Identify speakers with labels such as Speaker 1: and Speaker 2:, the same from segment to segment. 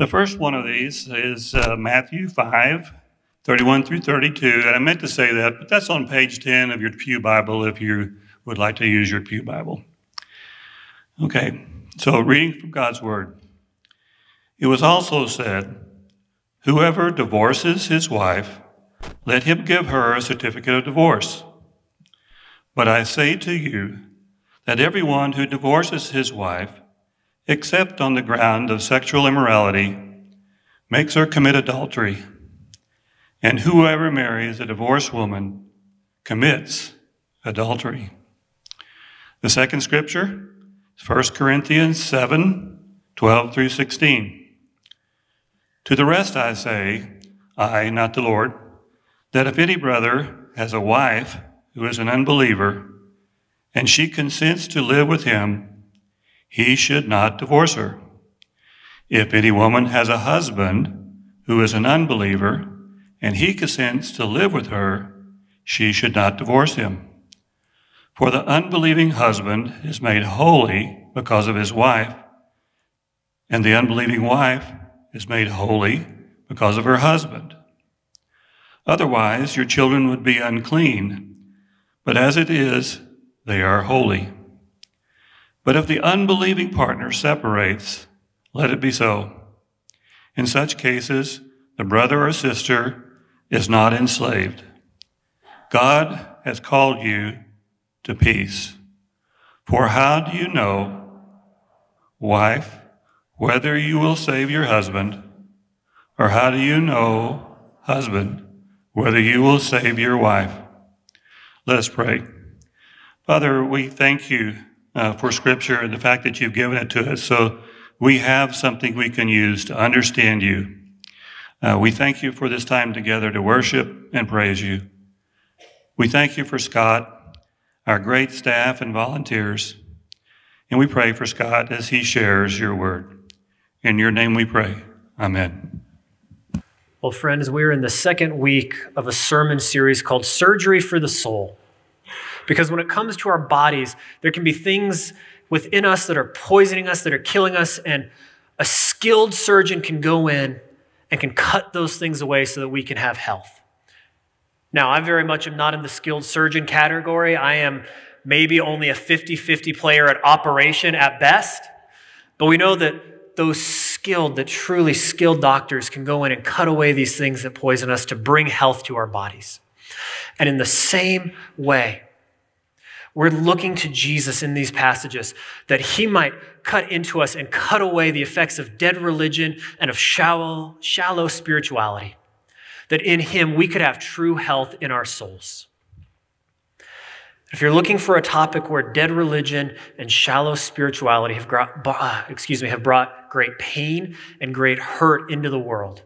Speaker 1: The first one of these is uh, Matthew 5, 31 through 32. And I meant to say that, but that's on page 10 of your Pew Bible if you would like to use your Pew Bible. Okay, so reading from God's Word. It was also said, Whoever divorces his wife, let him give her a certificate of divorce. But I say to you that everyone who divorces his wife, except on the ground of sexual immorality, makes her commit adultery. And whoever marries a divorced woman commits adultery. The second scripture is 1 Corinthians 7 12 through 16. To the rest I say, I, not the Lord, that if any brother has a wife who is an unbeliever, and she consents to live with him, he should not divorce her. If any woman has a husband who is an unbeliever, and he consents to live with her, she should not divorce him. For the unbelieving husband is made holy because of his wife, and the unbelieving wife is made holy because of her husband. Otherwise, your children would be unclean, but as it is, they are holy. But if the unbelieving partner separates, let it be so. In such cases, the brother or sister is not enslaved. God has called you to peace. For how do you know, wife, whether you will save your husband? Or how do you know, husband, whether you will save your wife? Let us pray. Father, we thank you uh, for Scripture and the fact that you've given it to us so we have something we can use to understand you uh, we thank you for this time together to worship and praise you. We thank you for Scott, our great staff and volunteers, and we pray for Scott as he shares your word. In your name we pray. Amen.
Speaker 2: Well, friends, we're in the second week of a sermon series called Surgery for the Soul. Because when it comes to our bodies, there can be things within us that are poisoning us, that are killing us, and a skilled surgeon can go in and can cut those things away so that we can have health. Now, I very much am not in the skilled surgeon category. I am maybe only a 50 50 player at operation at best. But we know that those skilled, that truly skilled doctors can go in and cut away these things that poison us to bring health to our bodies. And in the same way, we're looking to Jesus in these passages that he might cut into us and cut away the effects of dead religion and of shallow, shallow spirituality. That in him we could have true health in our souls. If you're looking for a topic where dead religion and shallow spirituality have brought, excuse me, have brought great pain and great hurt into the world,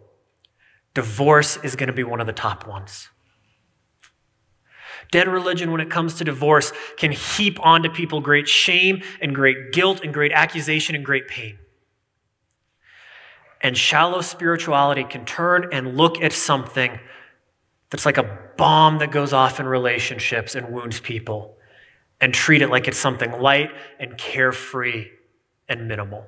Speaker 2: divorce is going to be one of the top ones. Dead religion, when it comes to divorce, can heap onto people great shame and great guilt and great accusation and great pain. And shallow spirituality can turn and look at something that's like a bomb that goes off in relationships and wounds people and treat it like it's something light and carefree and minimal.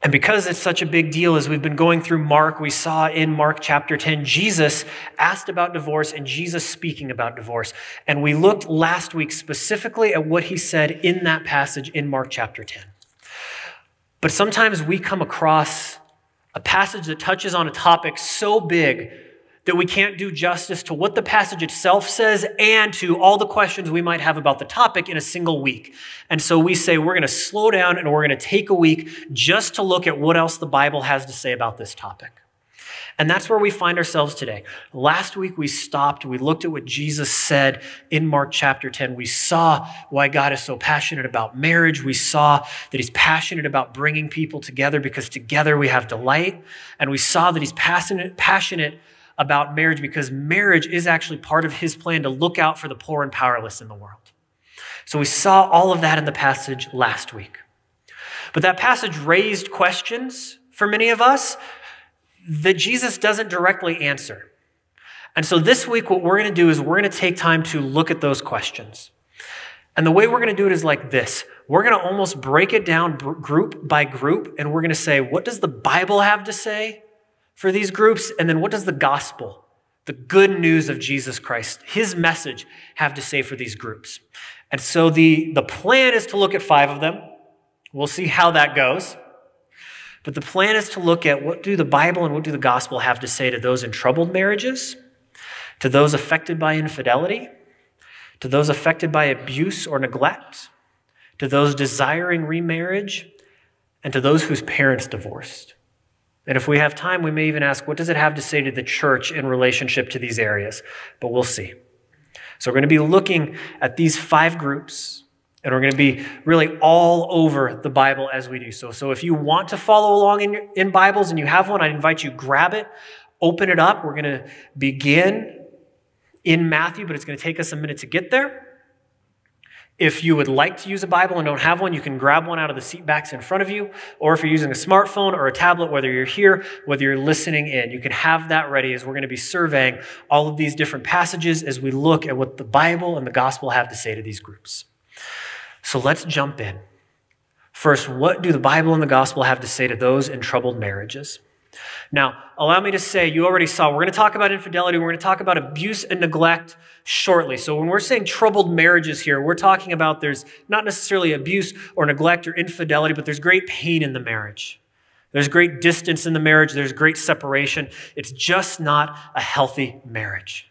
Speaker 2: And because it's such a big deal, as we've been going through Mark, we saw in Mark chapter 10, Jesus asked about divorce and Jesus speaking about divorce. And we looked last week specifically at what he said in that passage in Mark chapter 10. But sometimes we come across a passage that touches on a topic so big that we can't do justice to what the passage itself says and to all the questions we might have about the topic in a single week. And so we say we're going to slow down and we're going to take a week just to look at what else the Bible has to say about this topic. And that's where we find ourselves today. Last week we stopped, we looked at what Jesus said in Mark chapter 10. We saw why God is so passionate about marriage. We saw that he's passionate about bringing people together because together we have delight. And we saw that he's passionate, passionate about marriage because marriage is actually part of his plan to look out for the poor and powerless in the world. So we saw all of that in the passage last week. But that passage raised questions for many of us that Jesus doesn't directly answer. And so this week, what we're going to do is we're going to take time to look at those questions. And the way we're going to do it is like this we're going to almost break it down group by group, and we're going to say, what does the Bible have to say for these groups? And then what does the gospel, the good news of Jesus Christ, his message, have to say for these groups? And so the, the plan is to look at five of them. We'll see how that goes. But the plan is to look at what do the Bible and what do the gospel have to say to those in troubled marriages, to those affected by infidelity, to those affected by abuse or neglect, to those desiring remarriage, and to those whose parents divorced. And if we have time, we may even ask, what does it have to say to the church in relationship to these areas? But we'll see. So we're going to be looking at these five groups, and we're going to be really all over the Bible as we do so. So if you want to follow along in, in Bibles and you have one, I'd invite you grab it, open it up. We're going to begin in Matthew, but it's going to take us a minute to get there. If you would like to use a Bible and don't have one, you can grab one out of the seat backs in front of you. Or if you're using a smartphone or a tablet, whether you're here, whether you're listening in, you can have that ready as we're going to be surveying all of these different passages as we look at what the Bible and the gospel have to say to these groups. So let's jump in. First, what do the Bible and the gospel have to say to those in troubled marriages? Now, allow me to say, you already saw, we're going to talk about infidelity, we're going to talk about abuse and neglect shortly. So when we're saying troubled marriages here, we're talking about there's not necessarily abuse or neglect or infidelity, but there's great pain in the marriage. There's great distance in the marriage, there's great separation. It's just not a healthy marriage.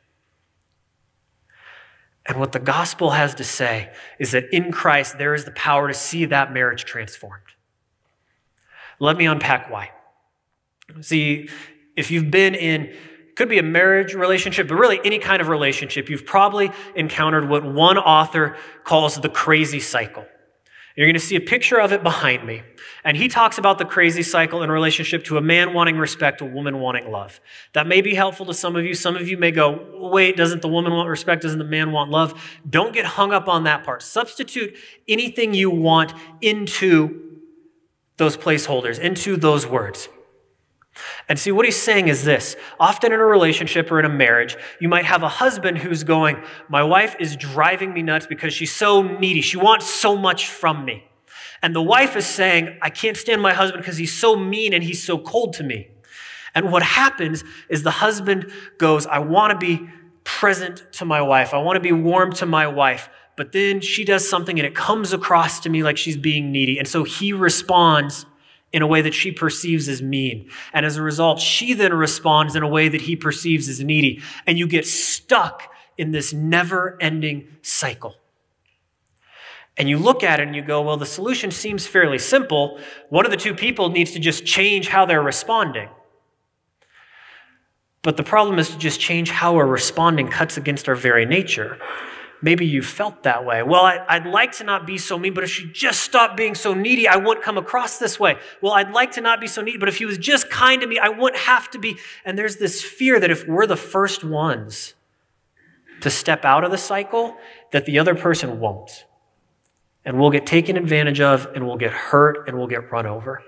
Speaker 2: And what the gospel has to say is that in Christ, there is the power to see that marriage transformed. Let me unpack why. See, if you've been in, could be a marriage relationship, but really any kind of relationship, you've probably encountered what one author calls the crazy cycle. You're going to see a picture of it behind me. And he talks about the crazy cycle in relationship to a man wanting respect, a woman wanting love. That may be helpful to some of you. Some of you may go, wait, doesn't the woman want respect? Doesn't the man want love? Don't get hung up on that part. Substitute anything you want into those placeholders, into those words. And see, what he's saying is this often in a relationship or in a marriage, you might have a husband who's going, My wife is driving me nuts because she's so needy. She wants so much from me. And the wife is saying, I can't stand my husband because he's so mean and he's so cold to me. And what happens is the husband goes, I want to be present to my wife, I want to be warm to my wife. But then she does something and it comes across to me like she's being needy. And so he responds in a way that she perceives as mean. And as a result, she then responds in a way that he perceives as needy. And you get stuck in this never ending cycle. And you look at it and you go, well, the solution seems fairly simple. One of the two people needs to just change how they're responding. But the problem is to just change how we're responding cuts against our very nature. Maybe you felt that way. Well, I, would like to not be so mean, but if she just stopped being so needy, I wouldn't come across this way. Well, I'd like to not be so needy, but if he was just kind to me, I wouldn't have to be. And there's this fear that if we're the first ones to step out of the cycle, that the other person won't. And we'll get taken advantage of, and we'll get hurt, and we'll get run over.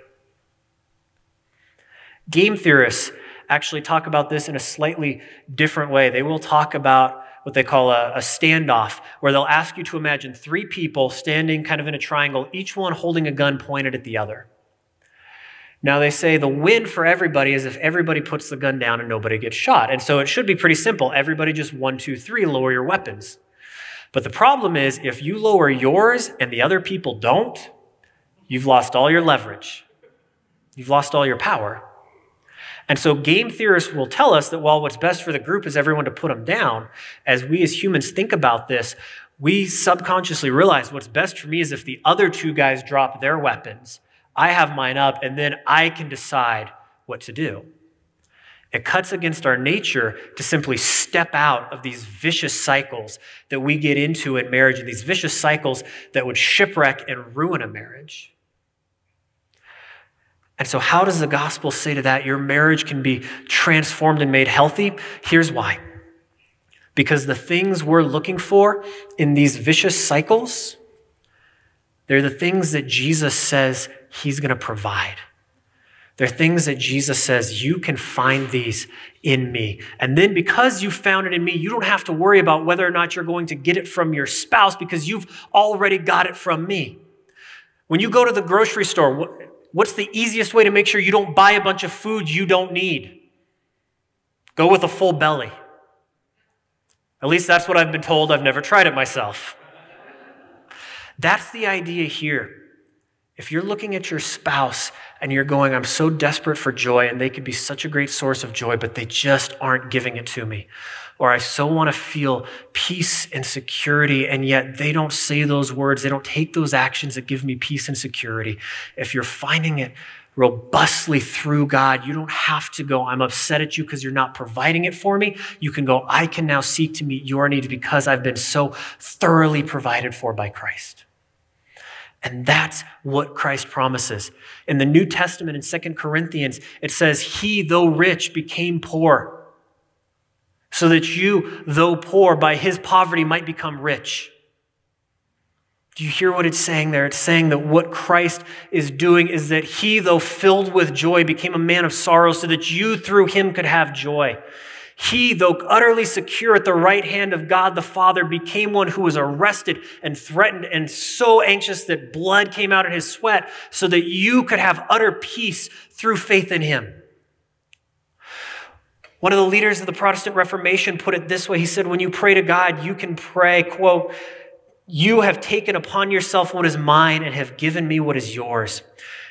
Speaker 2: Game theorists actually talk about this in a slightly different way. They will talk about what they call a, a, standoff, where they'll ask you to imagine three people standing kind of in a triangle, each one holding a gun pointed at the other. Now, they say the win for everybody is if everybody puts the gun down and nobody gets shot. And so it should be pretty simple. Everybody just one, two, three, lower your weapons. But the problem is if you lower yours and the other people don't, you've lost all your leverage. You've lost all your power. And so game theorists will tell us that while what's best for the group is everyone to put them down, as we as humans think about this, we subconsciously realize what's best for me is if the other two guys drop their weapons, I have mine up, and then I can decide what to do. It cuts against our nature to simply step out of these vicious cycles that we get into in marriage, and these vicious cycles that would shipwreck and ruin a marriage. And so, how does the gospel say to that? Your marriage can be transformed and made healthy? Here's why. Because the things we're looking for in these vicious cycles, they're the things that Jesus says he's going to provide. They're things that Jesus says, you can find these in me. And then because you found it in me, you don't have to worry about whether or not you're going to get it from your spouse because you've already got it from me. When you go to the grocery store, what's the easiest way to make sure you don't buy a bunch of food you don't need? Go with a full belly. At least that's what I've been told. I've never tried it myself. That's the idea here. If you're looking at your spouse and you're going, I'm so desperate for joy, and they could be such a great source of joy, but they just aren't giving it to me. Or I so want to feel peace and security, and yet they don't say those words. They don't take those actions that give me peace and security. If you're finding it robustly through God, you don't have to go, I'm upset at you because you're not providing it for me. You can go, I can now seek to meet your needs because I've been so thoroughly provided for by Christ. And that's what Christ promises. In the New Testament in Second Corinthians, it says, He, though rich, became poor, so that you, though poor, by his poverty might become rich. Do you hear what it's saying there? It's saying that what Christ is doing is that he, though filled with joy, became a man of sorrow so that you through him could have joy. He, though utterly secure at the right hand of God the Father, became one who was arrested and threatened and so anxious that blood came out in his sweat so that you could have utter peace through faith in him. One of the leaders of the Protestant Reformation put it this way. He said, when you pray to God, you can pray, quote, you have taken upon yourself what is mine and have given me what is yours.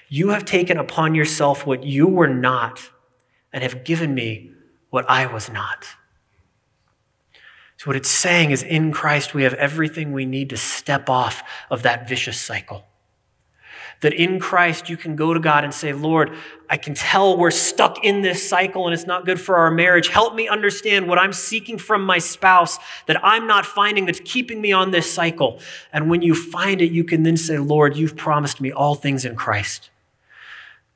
Speaker 2: You have taken upon yourself what you were not and have given me what I was not. So, what it's saying is in Christ, we have everything we need to step off of that vicious cycle. That in Christ, you can go to God and say, Lord, I can tell we're stuck in this cycle and it's not good for our marriage. Help me understand what I'm seeking from my spouse that I'm not finding that's keeping me on this cycle. And when you find it, you can then say, Lord, you've promised me all things in Christ.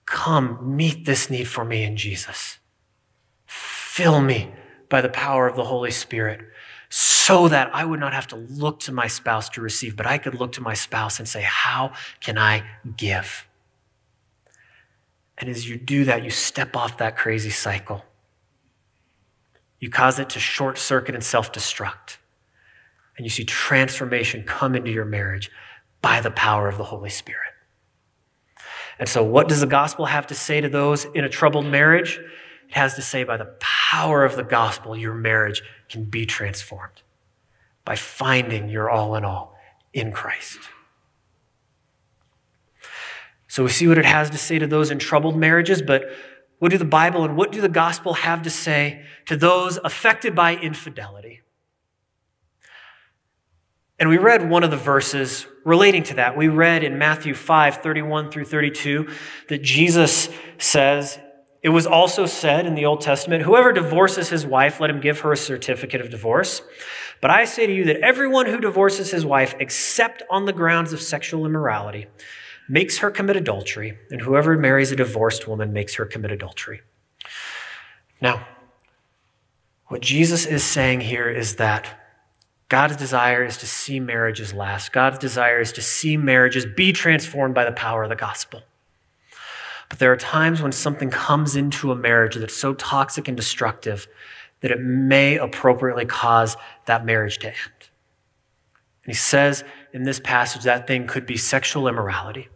Speaker 2: Come meet this need for me in Jesus. Fill me by the power of the Holy Spirit so that I would not have to look to my spouse to receive, but I could look to my spouse and say, How can I give? And as you do that, you step off that crazy cycle. You cause it to short circuit and self destruct. And you see transformation come into your marriage by the power of the Holy Spirit. And so, what does the gospel have to say to those in a troubled marriage? It has to say, by the power of the gospel, your marriage can be transformed by finding your all in all in Christ. So we see what it has to say to those in troubled marriages, but what do the Bible and what do the gospel have to say to those affected by infidelity? And we read one of the verses relating to that. We read in Matthew 5 31 through 32 that Jesus says, it was also said in the Old Testament, whoever divorces his wife, let him give her a certificate of divorce. But I say to you that everyone who divorces his wife, except on the grounds of sexual immorality, makes her commit adultery, and whoever marries a divorced woman makes her commit adultery. Now, what Jesus is saying here is that God's desire is to see marriages last. God's desire is to see marriages be transformed by the power of the gospel. But there are times when something comes into a marriage that's so toxic and destructive that it may appropriately cause that marriage to end. And he says in this passage that thing could be sexual immorality.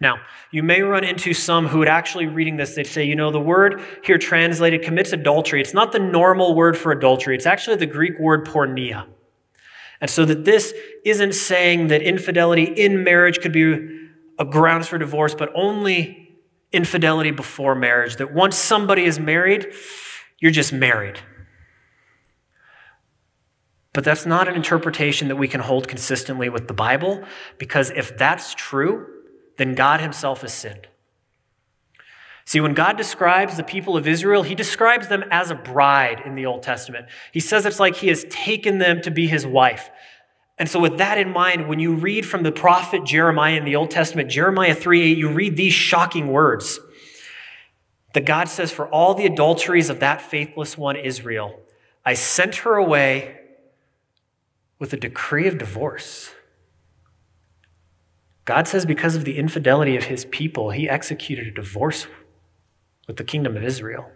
Speaker 2: Now, you may run into some who would actually reading this, they'd say, you know, the word here translated commits adultery. It's not the normal word for adultery, it's actually the Greek word porneia. And so that this isn't saying that infidelity in marriage could be a grounds for divorce, but only infidelity before marriage. That once somebody is married, you're just married. But that's not an interpretation that we can hold consistently with the Bible, because if that's true, then God Himself has sinned. See, when God describes the people of Israel, He describes them as a bride in the Old Testament. He says it's like He has taken them to be His wife. And so, with that in mind, when you read from the prophet Jeremiah in the Old Testament, Jeremiah 3 8, you read these shocking words that God says, For all the adulteries of that faithless one, Israel, I sent her away with a decree of divorce. God says because of the infidelity of his people, he executed a divorce with the kingdom of Israel.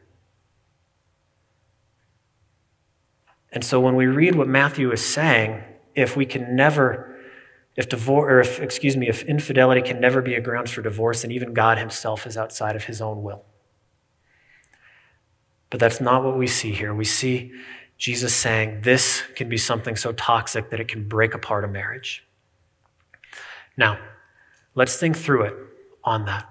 Speaker 2: And so when we read what Matthew is saying, if we can never, if divorce, or if, excuse me, if infidelity can never be a grounds for divorce, then even God himself is outside of his own will. But that's not what we see here. We see Jesus saying this can be something so toxic that it can break apart a marriage. Now, Let's think through it on that.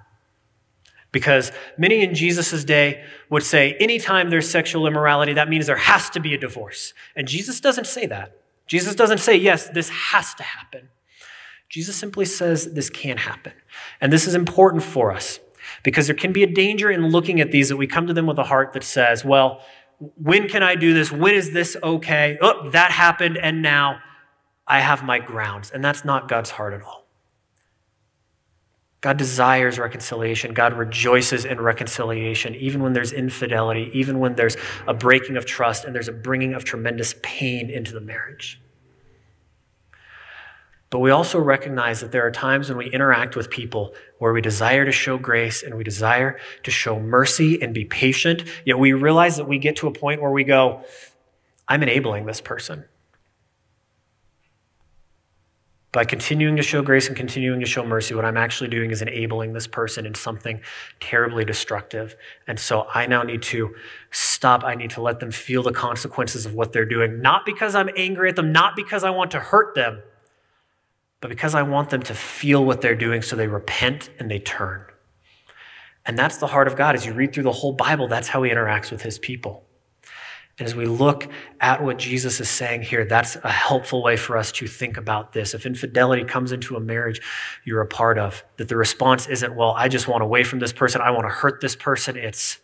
Speaker 2: Because many in Jesus' day would say, anytime there's sexual immorality, that means there has to be a divorce. And Jesus doesn't say that. Jesus doesn't say, yes, this has to happen. Jesus simply says this can happen. And this is important for us because there can be a danger in looking at these that we come to them with a heart that says, well, when can I do this? When is this okay? Oh, that happened, and now I have my grounds. And that's not God's heart at all. God desires reconciliation. God rejoices in reconciliation, even when there's infidelity, even when there's a breaking of trust and there's a bringing of tremendous pain into the marriage. But we also recognize that there are times when we interact with people where we desire to show grace and we desire to show mercy and be patient, yet we realize that we get to a point where we go, I'm enabling this person. By continuing to show grace and continuing to show mercy, what I'm actually doing is enabling this person in something terribly destructive. And so I now need to stop. I need to let them feel the consequences of what they're doing, not because I'm angry at them, not because I want to hurt them, but because I want them to feel what they're doing so they repent and they turn. And that's the heart of God. As you read through the whole Bible, that's how he interacts with his people. And as we look at what Jesus is saying here, that's a helpful way for us to think about this. If infidelity comes into a marriage you're a part of, that the response isn't, well, I just want away from this person, I want to hurt this person. It's,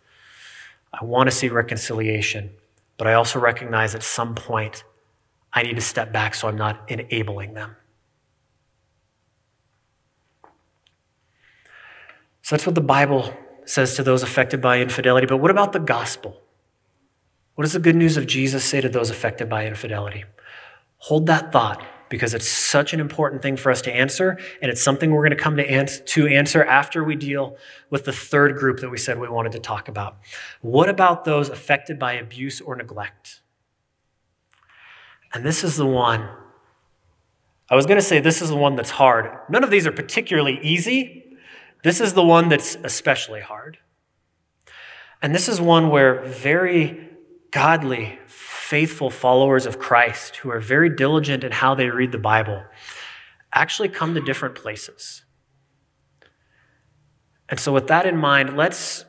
Speaker 2: I want to see reconciliation, but I also recognize at some point I need to step back so I'm not enabling them. So that's what the Bible says to those affected by infidelity. But what about the gospel? What does the good news of Jesus say to those affected by infidelity? Hold that thought because it's such an important thing for us to answer, and it's something we're going to come to, ans- to answer after we deal with the third group that we said we wanted to talk about. What about those affected by abuse or neglect? And this is the one. I was going to say this is the one that's hard. None of these are particularly easy. This is the one that's especially hard. And this is one where very godly, faithful followers of Christ who are very diligent in how they read the Bible actually come to different places. And so, with that in mind, let's,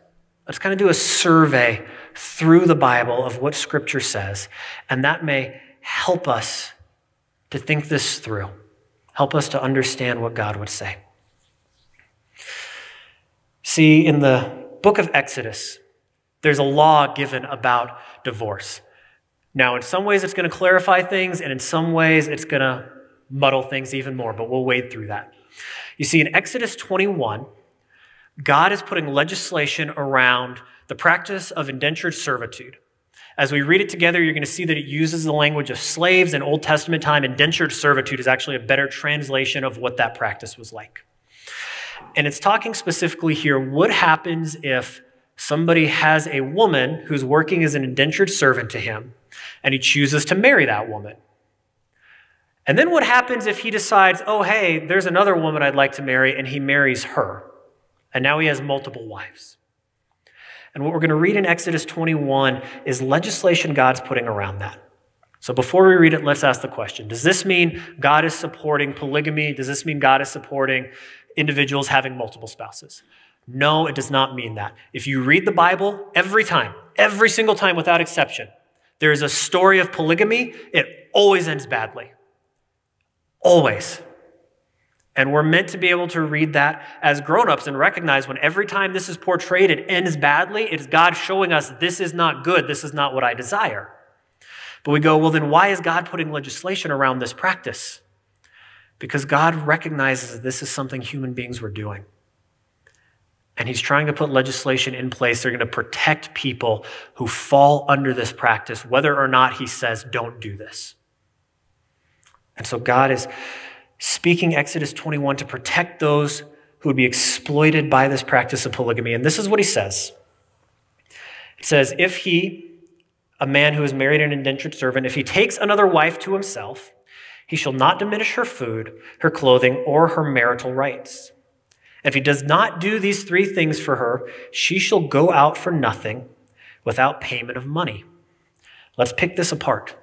Speaker 2: let's kind of do a survey through the Bible of what Scripture says, and that may help us to think this through, help us to understand what God would say. See, in the book of Exodus, there's a law given about divorce. Now, in some ways, it's going to clarify things, and in some ways, it's going to muddle things even more, but we'll wade through that. You see, in Exodus 21, God is putting legislation around the practice of indentured servitude. As we read it together, you're going to see that it uses the language of slaves in Old Testament time. Indentured servitude is actually a better translation of what that practice was like. And it's talking specifically here what happens if somebody has a woman who's working as an indentured servant to him, and he chooses to marry that woman. And then what happens if he decides, oh, hey, there's another woman I'd like to marry, and he marries her? And now he has multiple wives. And what we're going to read in Exodus 21 is legislation God's putting around that. So before we read it, let's ask the question Does this mean God is supporting polygamy? Does this mean God is supporting individuals having multiple spouses? No, it does not mean that. If you read the Bible, every time, every single time without exception, there is a story of polygamy, it always ends badly. Always. And we're meant to be able to read that as grown-ups and recognize when every time this is portrayed, it ends badly. It's God showing us this is not good. This is not what I desire. But we go, well, then why is God putting legislation around this practice? Because God recognizes this is something human beings were doing. And he's trying to put legislation in place. They're going to protect people who fall under this practice, whether or not he says, don't do this. And so God is speaking Exodus 21 to protect those who would be exploited by this practice of polygamy. And this is what he says It says, If he, a man who is married an indentured servant, if he takes another wife to himself, he shall not diminish her food, her clothing, or her marital rights. If he does not do these three things for her, she shall go out for nothing without payment of money. Let's pick this apart.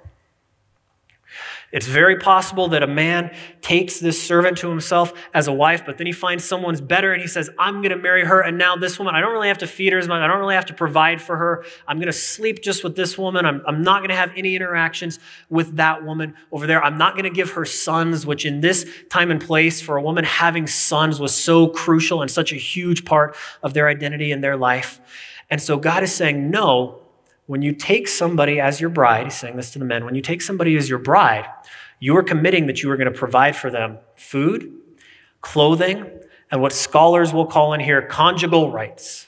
Speaker 2: It's very possible that a man takes this servant to himself as a wife, but then he finds someone's better and he says, I'm going to marry her. And now this woman, I don't really have to feed her as much. I don't really have to provide for her. I'm going to sleep just with this woman. I'm, I'm not going to have any interactions with that woman over there. I'm not going to give her sons, which in this time and place for a woman having sons was so crucial and such a huge part of their identity and their life. And so God is saying, no, when you take somebody as your bride, he's saying this to the men, when you take somebody as your bride, you are committing that you are going to provide for them food, clothing, and what scholars will call in here conjugal rights.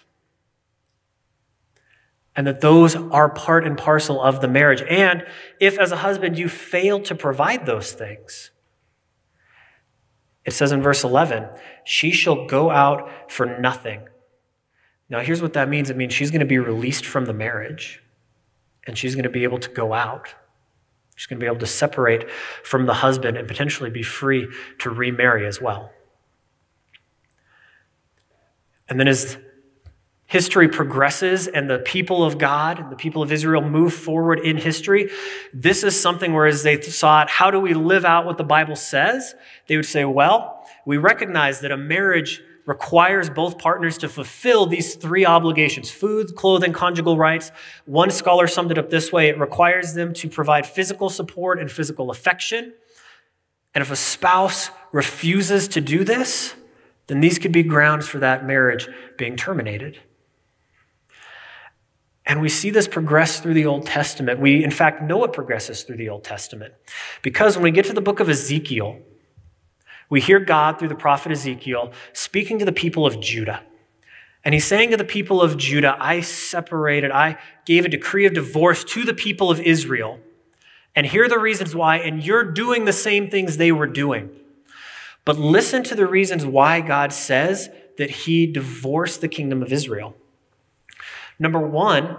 Speaker 2: And that those are part and parcel of the marriage. And if, as a husband, you fail to provide those things, it says in verse 11, she shall go out for nothing. Now, here's what that means it means she's going to be released from the marriage and she's going to be able to go out. She's going to be able to separate from the husband and potentially be free to remarry as well. And then as history progresses and the people of God and the people of Israel move forward in history, this is something where as they sought, how do we live out what the Bible says? They would say, well, we recognize that a marriage requires both partners to fulfill these three obligations food, clothing, conjugal rights. One scholar summed it up this way it requires them to provide physical support and physical affection. And if a spouse refuses to do this, then these could be grounds for that marriage being terminated. And we see this progress through the Old Testament. We, in fact, know it progresses through the Old Testament. Because when we get to the book of Ezekiel, we hear God through the prophet Ezekiel speaking to the people of Judah. And he's saying to the people of Judah, I separated, I gave a decree of divorce to the people of Israel. And here are the reasons why, and you're doing the same things they were doing. But listen to the reasons why God says that he divorced the kingdom of Israel. Number one,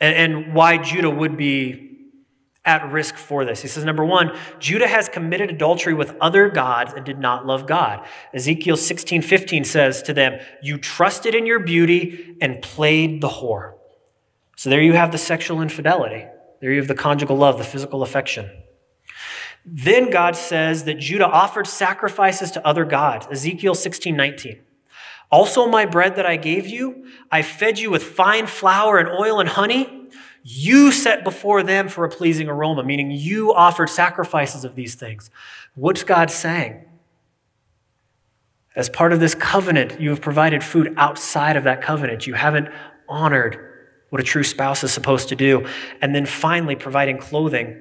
Speaker 2: and, why Judah would be at risk for this. He says, number one, Judah has committed adultery with other gods and did not love God. Ezekiel 16, 15 says to them, You trusted in your beauty and played the whore. So there you have the sexual infidelity. There you have the conjugal love, the physical affection. Then God says that Judah offered sacrifices to other gods. Ezekiel 16, 19. Also, my bread that I gave you, I fed you with fine flour and oil and honey you set before them for a pleasing aroma, meaning you offered sacrifices of these things. What's God saying? As part of this covenant, you have provided food outside of that covenant. You haven't honored what a true spouse is supposed to do. And then finally, providing clothing.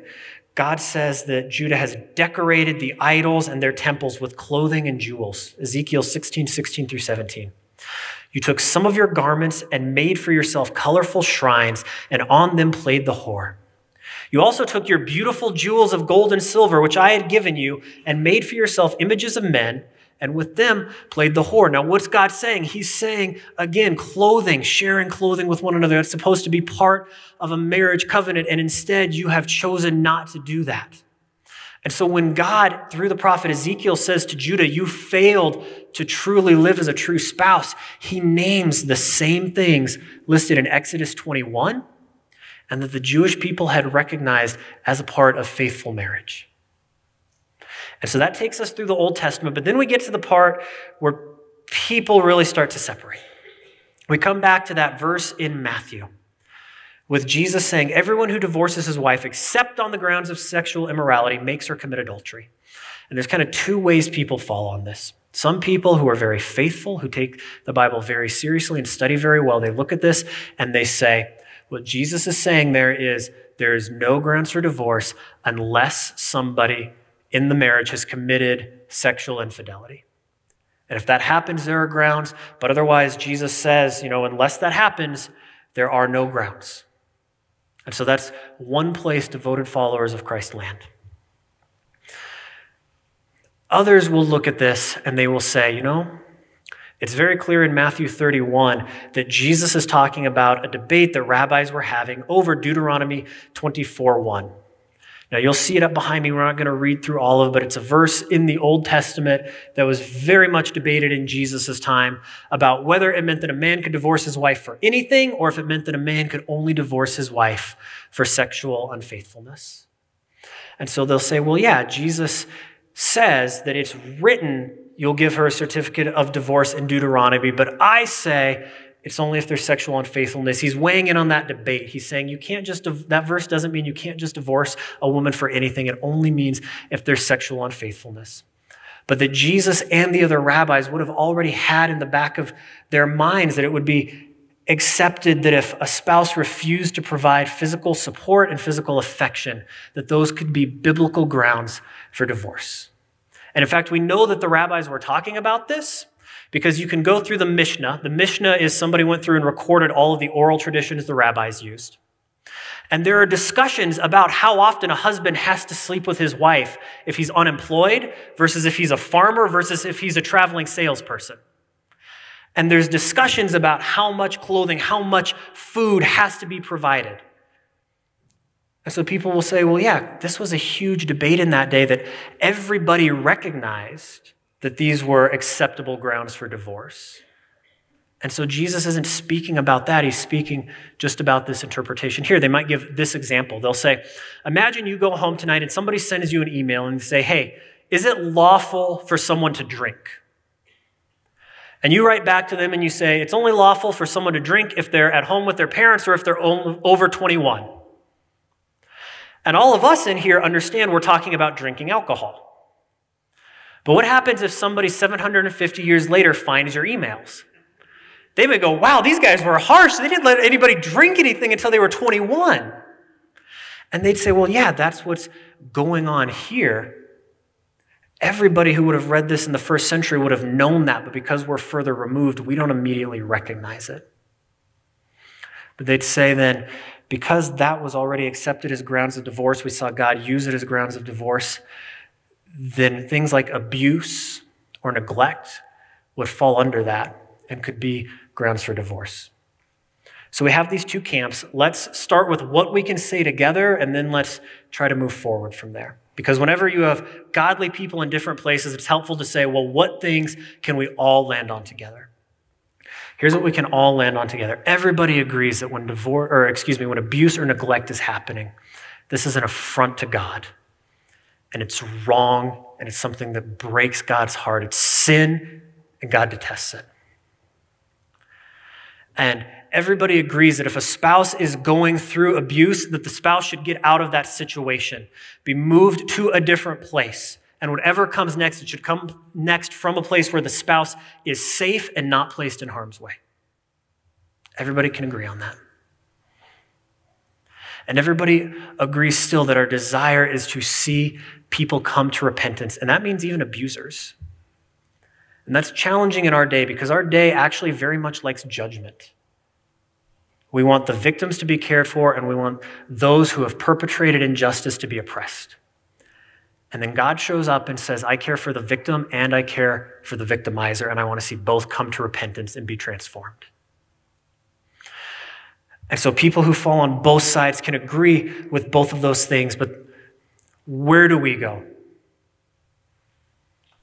Speaker 2: God says that Judah has decorated the idols and their temples with clothing and jewels. Ezekiel 16, 16 through 17. You took some of your garments and made for yourself colorful shrines, and on them played the whore. You also took your beautiful jewels of gold and silver, which I had given you, and made for yourself images of men, and with them played the whore. Now, what's God saying? He's saying, again, clothing, sharing clothing with one another. That's supposed to be part of a marriage covenant, and instead you have chosen not to do that. And so when God, through the prophet Ezekiel, says to Judah, You failed to truly live as a true spouse, he names the same things listed in Exodus 21 and that the Jewish people had recognized as a part of faithful marriage. And so that takes us through the Old Testament, but then we get to the part where people really start to separate. We come back to that verse in Matthew with Jesus saying, Everyone who divorces his wife, except on the grounds of sexual immorality, makes her commit adultery. And there's kind of two ways people fall on this. Some people who are very faithful, who take the Bible very seriously and study very well, they look at this and they say, What Jesus is saying there is there is no grounds for divorce unless somebody in the marriage has committed sexual infidelity. And if that happens, there are grounds. But otherwise, Jesus says, you know, unless that happens, there are no grounds. And so that's one place devoted followers of Christ land. Others will look at this and they will say, you know, it's very clear in Matthew 31 that Jesus is talking about a debate that rabbis were having over Deuteronomy 24 1. Now, you'll see it up behind me. We're not going to read through all of it, but it's a verse in the Old Testament that was very much debated in Jesus' time about whether it meant that a man could divorce his wife for anything or if it meant that a man could only divorce his wife for sexual unfaithfulness. And so they'll say, well, yeah, Jesus says that it's written you'll give her a certificate of divorce in Deuteronomy, but I say it's only if there's sexual unfaithfulness. He's weighing in on that debate. He's saying you can't just, that verse doesn't mean you can't just divorce a woman for anything. It only means if there's sexual unfaithfulness. But that Jesus and the other rabbis would have already had in the back of their minds that it would be accepted that if a spouse refused to provide physical support and physical affection, that those could be biblical grounds for divorce. And in fact, we know that the rabbis were talking about this because you can go through the Mishnah. The Mishnah is somebody went through and recorded all of the oral traditions the rabbis used. And there are discussions about how often a husband has to sleep with his wife if he's unemployed versus if he's a farmer versus if he's a traveling salesperson. And there's discussions about how much clothing, how much food has to be provided. And so people will say, well, yeah, this was a huge debate in that day that everybody recognized that these were acceptable grounds for divorce. And so Jesus isn't speaking about that. He's speaking just about this interpretation. Here, they might give this example. They'll say, Imagine you go home tonight and somebody sends you an email and they say, Hey, is it lawful for someone to drink? And you write back to them and you say, It's only lawful for someone to drink if they're at home with their parents or if they're over 21. And all of us in here understand we're talking about drinking alcohol. But what happens if somebody 750 years later finds your emails? They may go, wow, these guys were harsh. They didn't let anybody drink anything until they were 21. And they'd say, well, yeah, that's what's going on here. Everybody who would have read this in the first century would have known that, but because we're further removed, we don't immediately recognize it. But they'd say then, because that was already accepted as grounds of divorce, we saw God use it as grounds of divorce, then things like abuse or neglect would fall under that and could be grounds for divorce. So we have these two camps. Let's start with what we can say together, and then let's try to move forward from there. Because whenever you have godly people in different places, it's helpful to say, well, what things can we all land on together? Here's what we can all land on together. Everybody agrees that when divorce, or excuse me, when abuse or neglect is happening, this is an affront to God. And it's wrong, and it's something that breaks God's heart. It's sin, and God detests it. And everybody agrees that if a spouse is going through abuse, that the spouse should get out of that situation, be moved to a different place. And whatever comes next, it should come next from a place where the spouse is safe and not placed in harm's way. Everybody can agree on that. And everybody agrees still that our desire is to see people come to repentance. And that means even abusers. And that's challenging in our day because our day actually very much likes judgment. We want the victims to be cared for, and we want those who have perpetrated injustice to be oppressed. And then God shows up and says, I care for the victim and I care for the victimizer, and I want to see both come to repentance and be transformed. And so people who fall on both sides can agree with both of those things, but where do we go?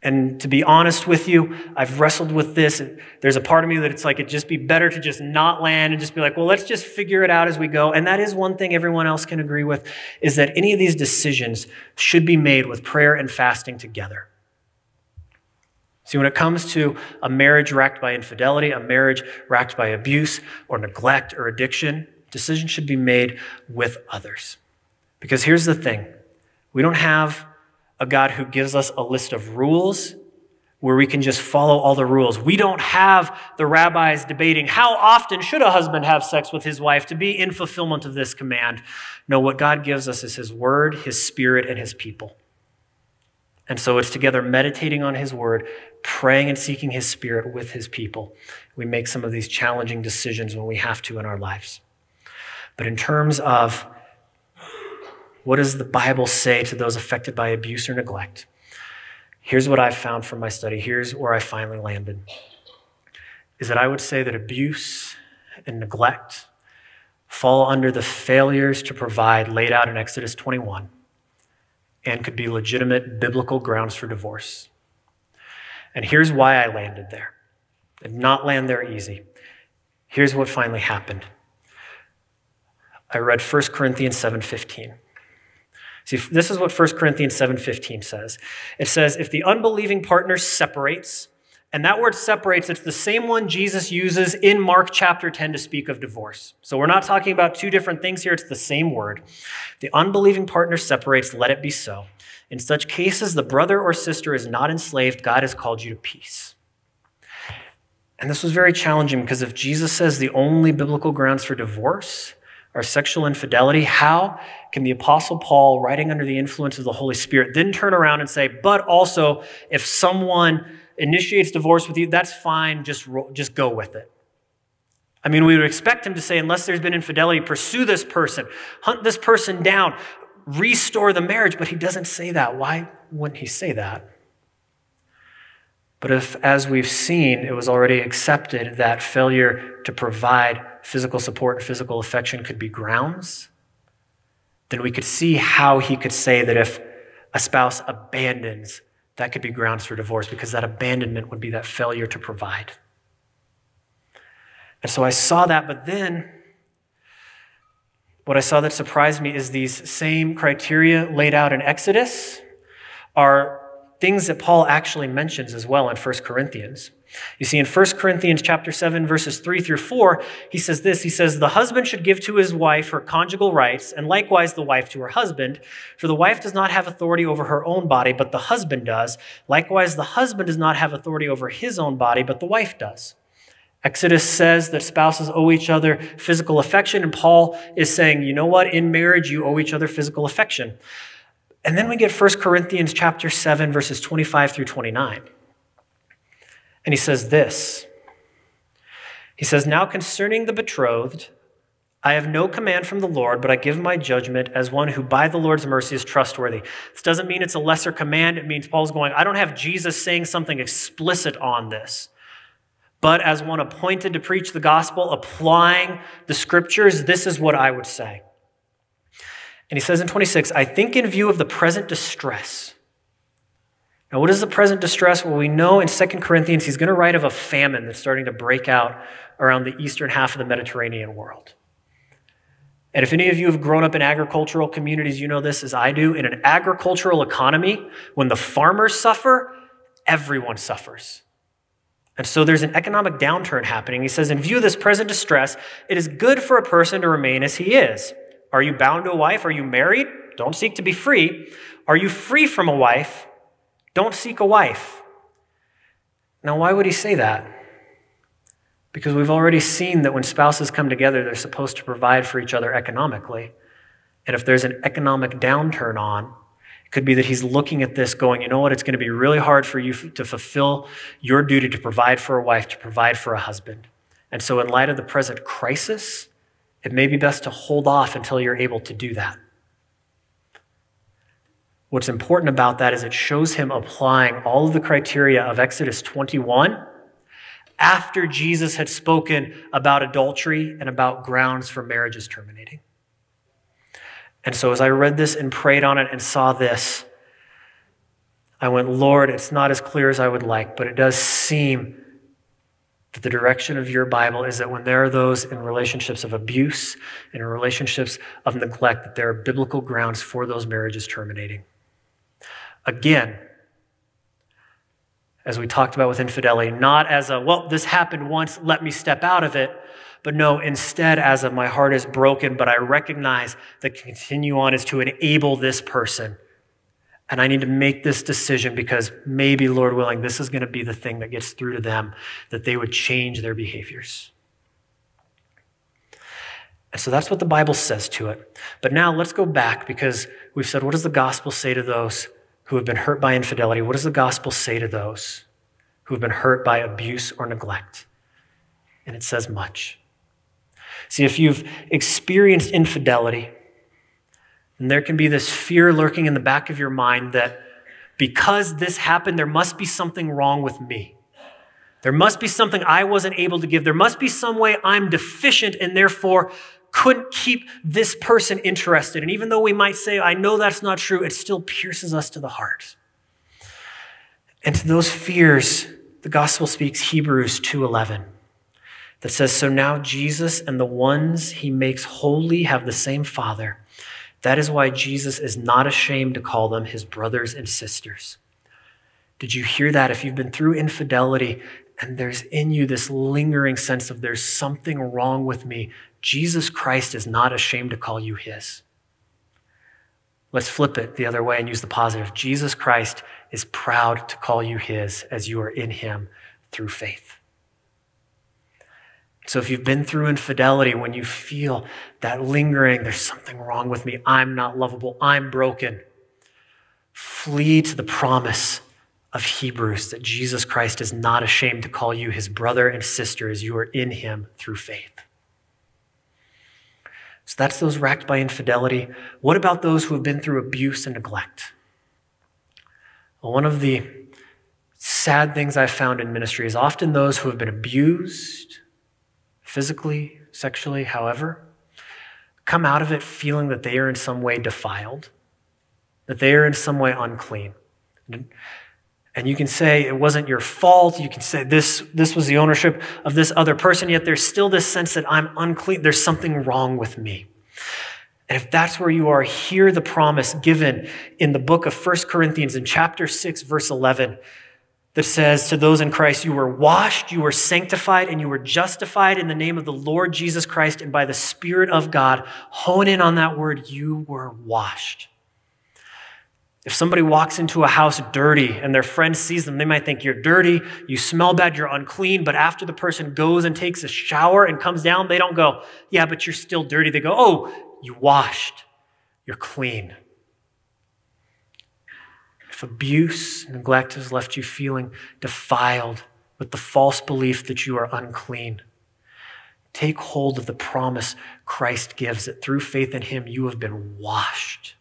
Speaker 2: And to be honest with you, I've wrestled with this. There's a part of me that it's like it'd just be better to just not land and just be like, well, let's just figure it out as we go. And that is one thing everyone else can agree with is that any of these decisions should be made with prayer and fasting together. See, when it comes to a marriage racked by infidelity, a marriage racked by abuse or neglect or addiction, decisions should be made with others. Because here's the thing we don't have a God who gives us a list of rules where we can just follow all the rules. We don't have the rabbis debating how often should a husband have sex with his wife to be in fulfillment of this command. No, what God gives us is his word, his spirit, and his people. And so it's together meditating on his word, praying and seeking his spirit with his people. We make some of these challenging decisions when we have to in our lives. But in terms of what does the Bible say to those affected by abuse or neglect? here's what I've found from my study. Here's where I finally landed is that I would say that abuse and neglect fall under the failures to provide laid out in Exodus 21 and could be legitimate biblical grounds for divorce. And here's why I landed there. I did not land there easy. Here's what finally happened. I read 1 Corinthians 7:15. See, this is what 1 Corinthians 7:15 says. It says, "If the unbelieving partner separates, and that word separates, it's the same one Jesus uses in Mark chapter 10 to speak of divorce. So we're not talking about two different things here, it's the same word. The unbelieving partner separates, let it be so. In such cases, the brother or sister is not enslaved, God has called you to peace. And this was very challenging because if Jesus says the only biblical grounds for divorce are sexual infidelity, how can the Apostle Paul, writing under the influence of the Holy Spirit, then turn around and say, but also if someone initiates divorce with you, that's fine, just, just go with it? I mean, we would expect him to say, unless there's been infidelity, pursue this person, hunt this person down, restore the marriage, but he doesn't say that. Why wouldn't he say that? But if, as we've seen, it was already accepted that failure to provide physical support and physical affection could be grounds, then we could see how he could say that if a spouse abandons, that could be grounds for divorce because that abandonment would be that failure to provide. And so I saw that, but then what I saw that surprised me is these same criteria laid out in Exodus are things that Paul actually mentions as well in 1 Corinthians. You see, in 1 Corinthians chapter 7, verses 3 through 4, he says this. He says, The husband should give to his wife her conjugal rights, and likewise the wife to her husband. For the wife does not have authority over her own body, but the husband does. Likewise, the husband does not have authority over his own body, but the wife does. Exodus says that spouses owe each other physical affection, and Paul is saying, you know what? In marriage, you owe each other physical affection. And then we get 1 Corinthians chapter 7 verses 25 through 29. And he says this. He says, "Now concerning the betrothed, I have no command from the Lord, but I give my judgment as one who by the Lord's mercy is trustworthy. This doesn't mean it's a lesser command. It means Paul's going, I don't have Jesus saying something explicit on this. But as one appointed to preach the gospel, applying the scriptures, this is what I would say. And he says in 26, I think in view of the present distress. Now, what is the present distress? Well, we know in 2 Corinthians he's going to write of a famine that's starting to break out around the eastern half of the Mediterranean world. And if any of you have grown up in agricultural communities, you know this as I do. In an agricultural economy, when the farmers suffer, everyone suffers. And so there's an economic downturn happening. He says, in view of this present distress, it is good for a person to remain as he is. Are you bound to a wife? Are you married? Don't seek to be free. Are you free from a wife? Don't seek a wife. Now, why would he say that? Because we've already seen that when spouses come together, they're supposed to provide for each other economically. And if there's an economic downturn on, it could be that he's looking at this going, you know what, it's going to be really hard for you to fulfill your duty to provide for a wife, to provide for a husband. And so, in light of the present crisis, it may be best to hold off until you're able to do that. What's important about that is it shows him applying all of the criteria of Exodus 21 after Jesus had spoken about adultery and about grounds for marriages terminating. And so, as I read this and prayed on it and saw this, I went, Lord, it's not as clear as I would like, but it does seem that the direction of your Bible is that when there are those in relationships of abuse and in relationships of neglect, that there are biblical grounds for those marriages terminating. Again, as we talked about with infidelity, not as a, well, this happened once, let me step out of it, but no, instead, as a, my heart is broken, but I recognize that continue on is to enable this person and I need to make this decision because maybe, Lord willing, this is going to be the thing that gets through to them, that they would change their behaviors. And so that's what the Bible says to it. But now let's go back because we've said, what does the gospel say to those who have been hurt by infidelity? What does the gospel say to those who have been hurt by abuse or neglect? And it says much. See, if you've experienced infidelity, and there can be this fear lurking in the back of your mind that Because this happened, there must be something wrong with me. There must be something I wasn't able to give. There must be some way I'm deficient and therefore couldn't keep this person interested. And even though we might say, I know that's not true, it still pierces us to the heart. And to those fears, the gospel speaks Hebrews 2:11 that says so now Jesus and the ones he makes holy have the same father. That is why Jesus is not ashamed to call them his brothers and sisters. Did you hear that? If you've been through infidelity and there's in you this lingering sense of there's something wrong with me, Jesus Christ is not ashamed to call you his. Let's flip it the other way and use the positive. Jesus Christ is proud to call you his as you are in him through faith. So if you've been through infidelity, when you feel that lingering, there's something wrong with me, I'm not lovable, I'm broken, flee to the promise of Hebrews that Jesus Christ is not ashamed to call you his brother and sister as you are in him through faith. So that's those racked by infidelity. What about those who have been through abuse and neglect? One of the sad things I've found in ministry is often those who have been abused physically, sexually, however, come out of it feeling that they are in some way defiled, that they are in some way unclean. And you can say it wasn't your fault. You can say this, this was the ownership of this other person, yet there's still this sense that I'm unclean. There's something wrong with me. And if that's where you are, hear the promise given in the book of 1 Corinthians in chapter 6, verse 11, that says to those in Christ, You were washed, you were sanctified, and you were justified in the name of the Lord Jesus Christ and by the Spirit of God. Hone in on that word, you were washed. If somebody walks into a house dirty and their friend sees them, they might think you're dirty, you smell bad, you're unclean. But after the person goes and takes a shower and comes down, they don't go, Yeah, but you're still dirty. They go, Oh, you washed, you're clean. If abuse, neglect has left you feeling defiled with the false belief that you are unclean, take hold of the promise Christ gives that through faith in Him you have been washed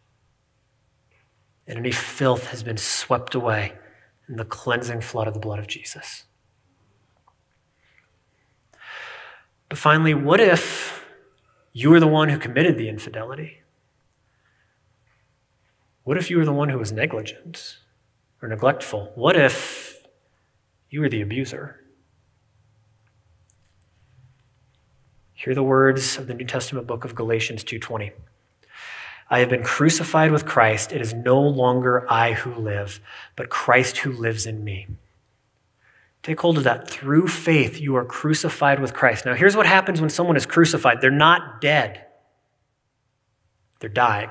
Speaker 2: and any filth has been swept away in the cleansing flood of the blood of Jesus. But finally, what if you were the one who committed the infidelity? What if you were the one who was negligent or neglectful? What if you were the abuser? Hear the words of the New Testament book of Galatians 2:20. I have been crucified with Christ. It is no longer I who live, but Christ who lives in me. Take hold of that. Through faith, you are crucified with Christ. Now, here's what happens when someone is crucified they're not dead, they're dying.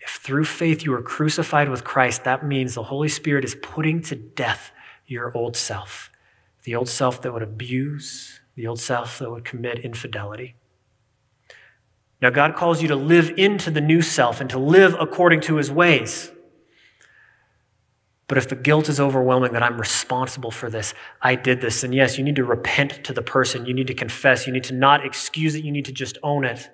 Speaker 2: If through faith you are crucified with Christ, that means the Holy Spirit is putting to death your old self, the old self that would abuse, the old self that would commit infidelity. Now, God calls you to live into the new self and to live according to his ways. But if the guilt is overwhelming that I'm responsible for this, I did this, then yes, you need to repent to the person. You need to confess. You need to not excuse it. You need to just own it.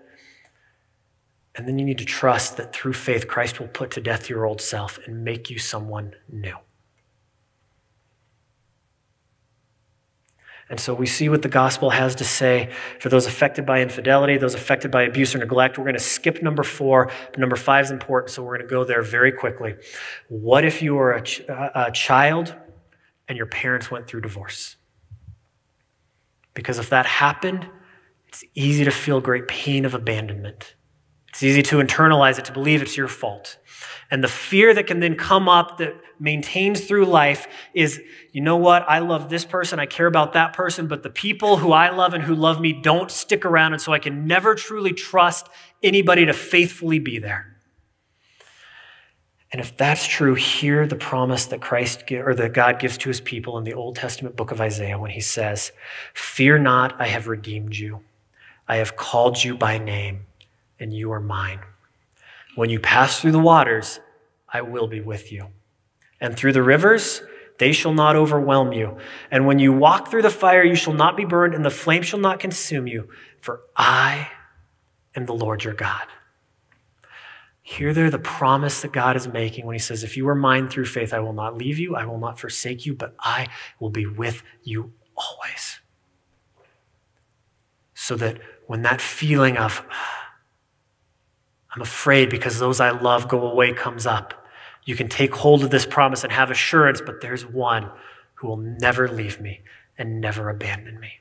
Speaker 2: And then you need to trust that through faith, Christ will put to death your old self and make you someone new. And so we see what the gospel has to say for those affected by infidelity, those affected by abuse or neglect. We're going to skip number four, but number five is important, so we're going to go there very quickly. What if you were a, ch- uh, a child and your parents went through divorce? Because if that happened, it's easy to feel great pain of abandonment. It's easy to internalize it, to believe it's your fault. And the fear that can then come up that maintains through life is, you know what? I love this person. I care about that person, but the people who I love and who love me don't stick around. And so I can never truly trust anybody to faithfully be there. And if that's true, hear the promise that Christ or that God gives to his people in the Old Testament book of Isaiah when he says, Fear not, I have redeemed you. I have called you by name, and you are mine. When you pass through the waters, I will be with you. And through the rivers, they shall not overwhelm you. And when you walk through the fire, you shall not be burned, and the flame shall not consume you, for I am the Lord your God. Hear there the promise that God is making when He says, If you are mine through faith, I will not leave you, I will not forsake you, but I will be with you always. So that when that feeling of, ah, I'm afraid because those I love go away comes up, you can take hold of this promise and have assurance, but there's one who will never leave me and never abandon me.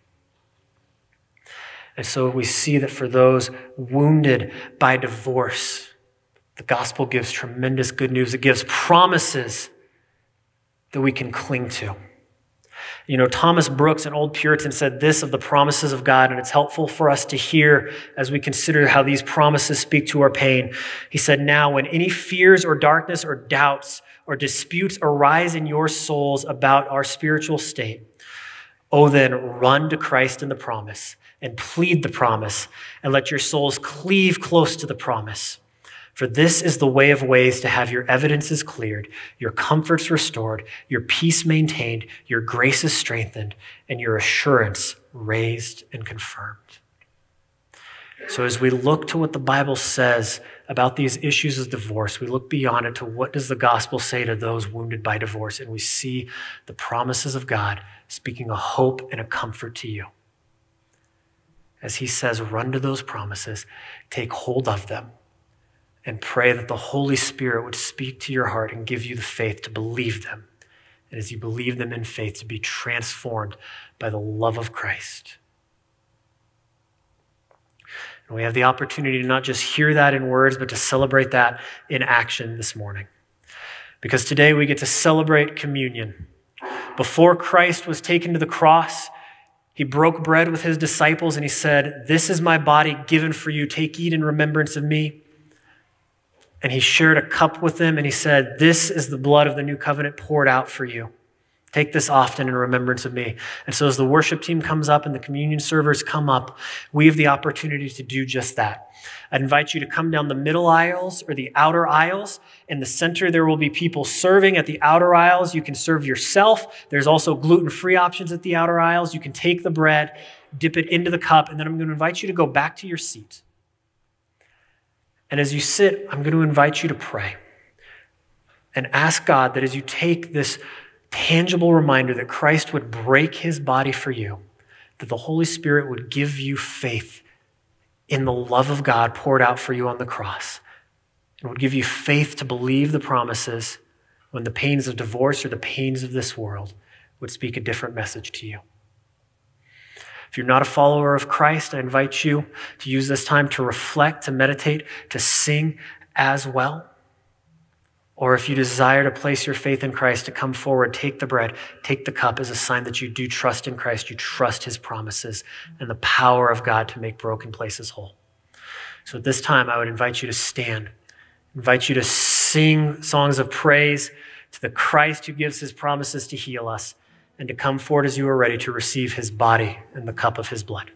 Speaker 2: And so we see that for those wounded by divorce, the gospel gives tremendous good news. It gives promises that we can cling to. You know, Thomas Brooks, an old Puritan, said this of the promises of God, and it's helpful for us to hear as we consider how these promises speak to our pain. He said, Now, when any fears or darkness or doubts or disputes arise in your souls about our spiritual state, oh, then run to Christ in the promise and plead the promise, and let your souls cleave close to the promise. For this is the way of ways to have your evidences cleared, your comforts restored, your peace maintained, your graces strengthened, and your assurance raised and confirmed. So as we look to what the Bible says about these issues of divorce, we look beyond it to what does the gospel say to those wounded by divorce, and we see the promises of God speaking a hope and a comfort to you. As he says, run to those promises, take hold of them and pray that the Holy Spirit would speak to your heart and give you the faith to believe them. And as you believe them in faith, to be transformed by the love of Christ. And we have the opportunity to not just hear that in words, but to celebrate that in action this morning. Because today we get to celebrate communion. Before Christ was taken to the cross, he broke bread with his disciples and he said, This is my body given for you. Take, eat in remembrance of me and he shared a cup with them and he said, This is the blood of the new covenant poured out for you. Take this often in remembrance of me. And so, as the worship team comes up and the communion servers come up, we have the opportunity to do just that. I'd invite you to come down the middle aisles or the outer aisles. In the center, there will be people serving. At the outer aisles, you can serve yourself. There's also gluten free options at the outer aisles. You can take the bread, dip it into the cup, and then I'm going to invite you to go back to your seat. And as you sit, I'm going to invite you to pray and ask God that as you take this tangible reminder that Christ would break his body for you, that the Holy Spirit would give you faith in the love of God poured out for you on the cross and would give you faith to believe the promises when the pains of divorce or the pains of this world would speak a different message to you. If you're not a follower of Christ, I invite you to use this time to reflect, to meditate, to sing as well. Or if you desire to place your faith in Christ, to come forward, take the bread, take the cup as a sign that you do trust in Christ, you trust his promises and the power of God to make broken places whole. So at this time, I would invite you to stand, invite you to sing songs of praise to the Christ who gives his promises to heal us and to come forward as you are ready to receive his body and the cup of his blood.